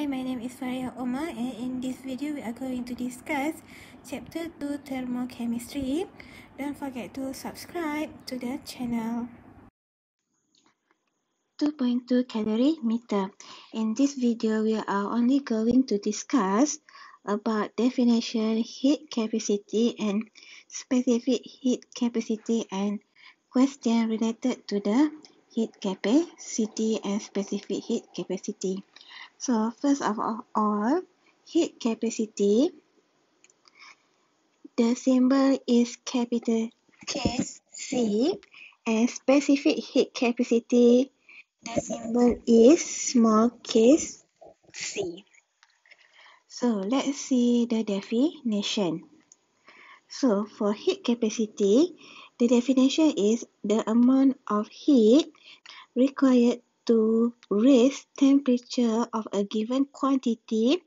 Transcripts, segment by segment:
Hi, my name is Faria Omar and in this video we are going to discuss chapter 2 thermochemistry. Don't forget to subscribe to the channel. 2.2 calorie meter. In this video we are only going to discuss about definition, heat capacity and specific heat capacity and question related to the heat capacity and specific heat capacity. So first of all, heat capacity. The symbol is capital C and specific heat capacity. The symbol is small case c. So let's see the definition. So for heat capacity, the definition is the amount of heat required to raise temperature of a given quantity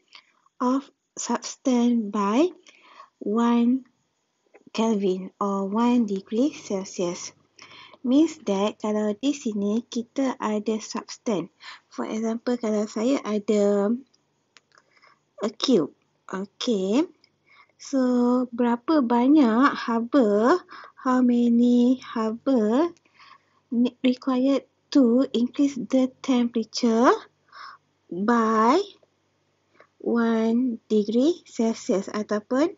of substance by 1 Kelvin or 1 degree Celsius. Means that kalau di sini kita ada substance. For example, kalau saya ada a cube. Okay. So, berapa banyak haba, how many haba required to increase the temperature by 1 degree Celsius ataupun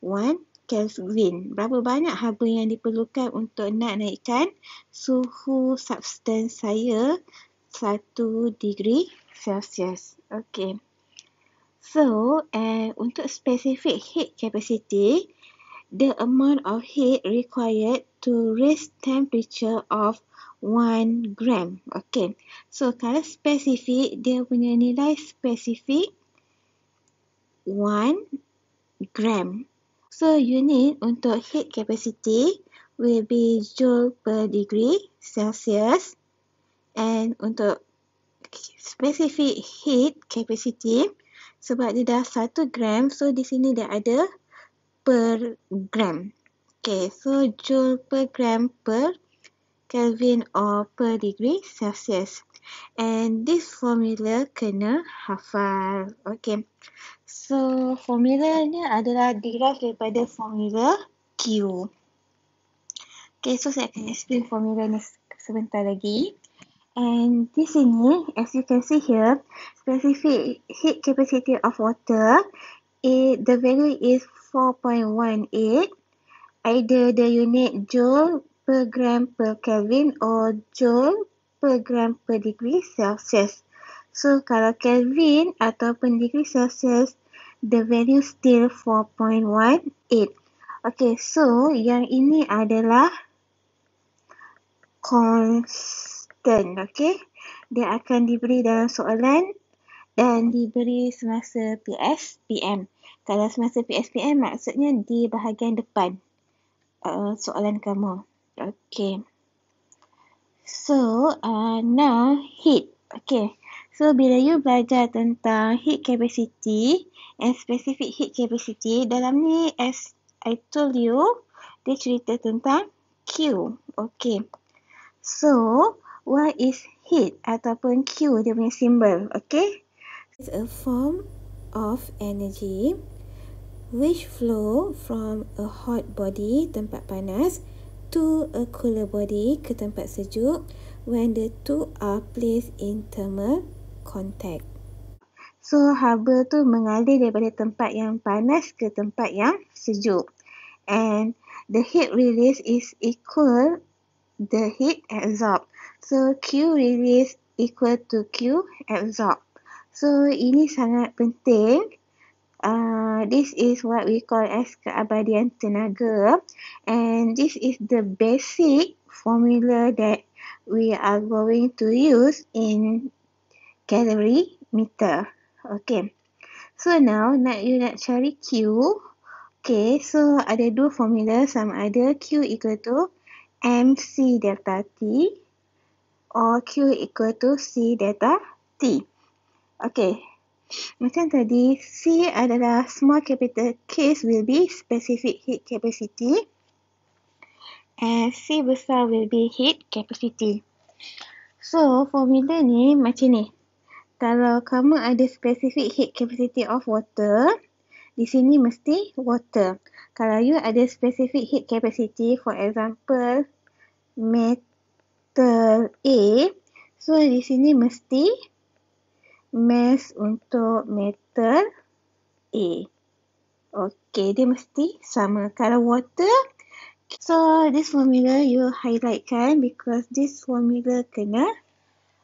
1 Kelvin. Berapa banyak haba yang diperlukan untuk nak naikkan suhu substans saya 1 degree Celsius. Okay. So, and untuk specific heat capacity, the amount of heat required to raise temperature of 1 gram. Okay. So kalau spesifik dia punya nilai spesifik 1 gram. So unit untuk heat capacity will be joule per degree Celsius and untuk specific heat capacity sebab dia dah 1 gram so di sini dia ada per gram. Okay, so joule per gram per Kelvin or per degree Celsius. And this formula kena hafal. Okay. So, formula ni adalah derived daripada formula Q. Okay, so saya akan explain formula ni sebentar lagi. And di sini, as you can see here, specific heat capacity of water, it, the value is 4.18. Either the unit joule per gram per Kelvin or joule per gram per degree Celsius. So kalau Kelvin ataupun degree Celsius, the value still 4.18. Okay, so yang ini adalah constant, okay. Dia akan diberi dalam soalan dan diberi semasa PSPM. Kalau semasa PSPM maksudnya di bahagian depan uh, soalan kamu. Okay. So, uh, now heat. Okay. So, bila you belajar tentang heat capacity and specific heat capacity, dalam ni as I told you, dia cerita tentang Q. Okay. So, what is heat ataupun Q dia punya symbol. Okay. It's a form of energy which flow from a hot body, tempat panas, to a cooler body ke tempat sejuk when the two are placed in thermal contact. So haba tu mengalir daripada tempat yang panas ke tempat yang sejuk. And the heat release is equal the heat absorbed. So Q release equal to Q absorbed. So ini sangat penting uh, this is what we call as keabadian tenaga and this is the basic formula that we are going to use in calorie meter. Okay. So now nak you nak cari Q. Okay, so ada dua formula sama ada Q equal to MC delta T or Q equal to C delta T. Okay, macam tadi, C adalah small capital case will be specific heat capacity. And C besar will be heat capacity. So, formula ni macam ni. kalau kamu ada specific heat capacity of water, di sini mesti water. Kalau you ada specific heat capacity, for example, metal A, so di sini mesti mass untuk metal A. Okey, dia mesti sama. Kalau water, so this formula you highlight kan because this formula kena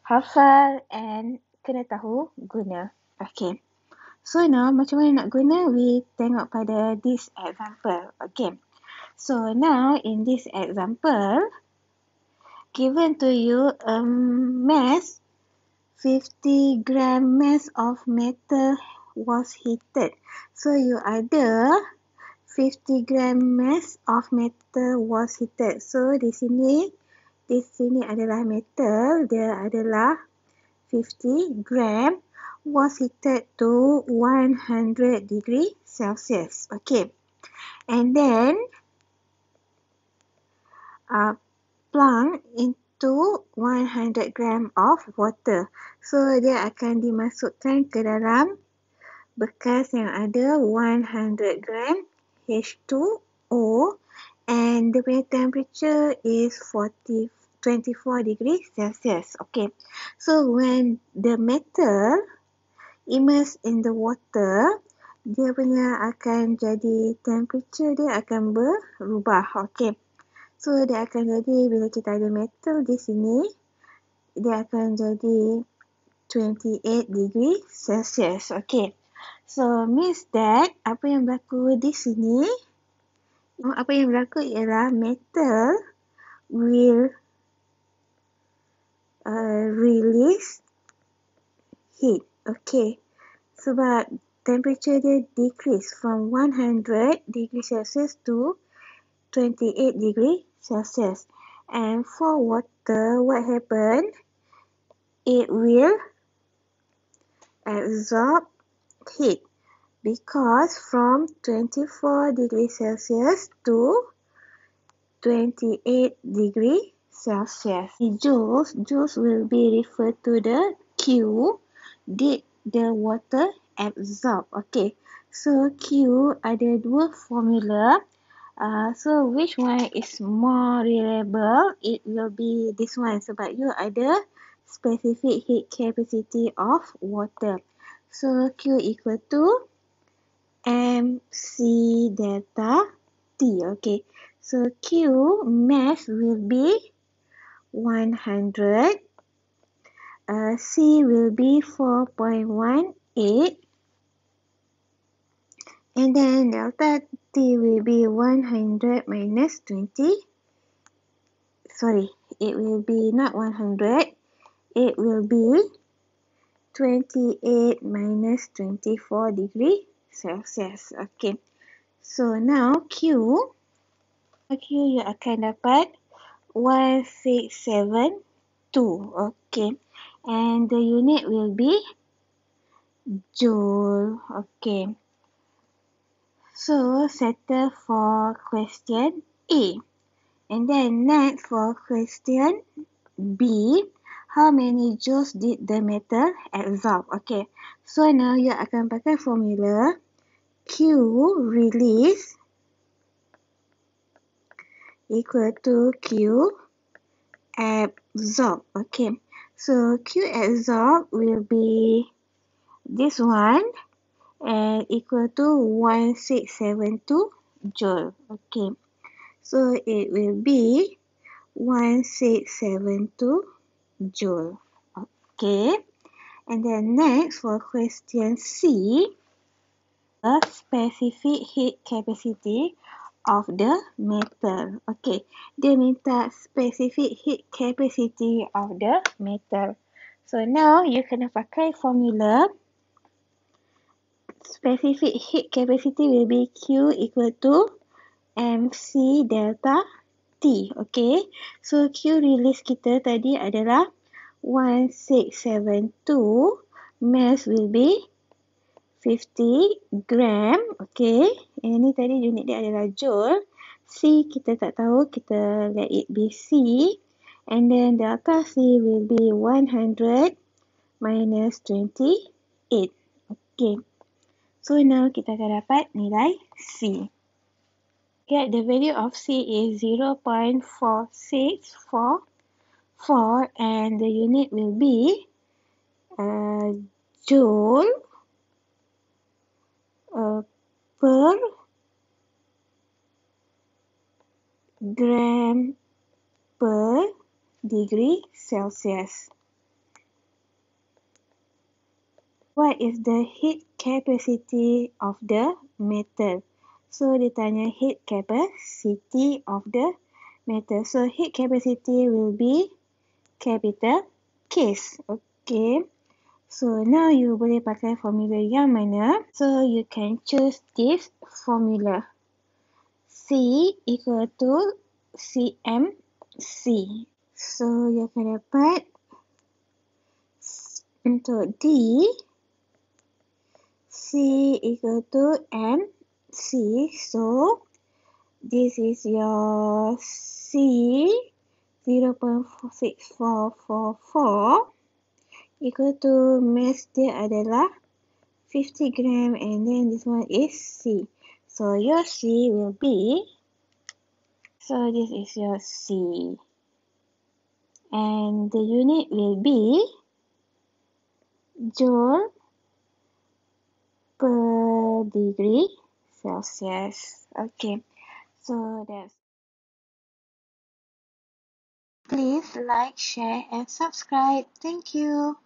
hafal and kena tahu guna. Okay. So now macam mana nak guna? We tengok pada this example. Okay. So now in this example, given to you a mass 50 gram mass of metal was heated. So you ada 50 gram mass of metal was heated. So di sini di sini adalah metal, dia adalah 50 gram was heated to 100 degree Celsius. Okay. And then uh, plunk into 100 gram of water. So dia akan dimasukkan ke dalam bekas yang ada 100 gram H2O and the temperature is 40 24 degree Celsius. Okay. So when the metal immerse in the water, dia punya akan jadi temperature dia akan berubah. Okay. So dia akan jadi bila kita ada metal di sini, dia akan jadi 28 degree Celsius. Okay. So means that apa yang berlaku di sini, apa yang berlaku ialah metal will uh, release heat. Okay. Sebab temperature dia decrease from 100 degree Celsius to 28 degree Celsius. And for water, what happen? It will absorb heat because from 24 degree Celsius to 28 degree Celsius. Joules, joules will be referred to the Q did the water absorb? Okay, so Q ada dua formula. Uh, so which one is more reliable? It will be this one sebab you ada specific heat capacity of water. So Q equal to MC delta T. Okay, so Q mass will be 100 uh, C will be 4.18 and then delta T will be 100 minus 20 sorry it will be not 100 it will be 28 minus 24 degree Celsius. Okay. So now Q. Q you akan dapat 1672 okay. And the unit will be joule. Okay. So settle for question A. And then next for question B, how many joules did the metal absorb? Okay. So now you akan pakai formula Q release equal to Q absorb. Okay. So Q absorb will be this one and equal to 1672 joule. Okay. So it will be 1672 joule. Okay. And then next for question C, a specific heat capacity of the metal. Okay, dia minta specific heat capacity of the metal. So now you kena pakai formula. Specific heat capacity will be Q equal to MC delta T. Okay, so Q release kita tadi adalah 1672. Mass will be 50 gram. Okay. Yang ni tadi unit dia adalah joule. C kita tak tahu. Kita let it be C. And then delta C will be 100 minus 28. Okay. So now kita akan dapat nilai C. Okay, the value of C is 0.4644 and the unit will be uh, joule uh, per gram per degree Celsius. What is the heat capacity of the metal? So dia tanya heat capacity of the metal. So heat capacity will be capital case. Okay. So now you boleh pakai formula yang mana? So you can choose this formula. C equal to CMC. So you akan dapat untuk D C equal to MC. So this is your C 0.6444 equal to mass dia adalah 50 gram and then this one is C. So your C will be so this is your C. And the unit will be joule per degree Celsius. Okay, so that's. Please like, share, and subscribe. Thank you.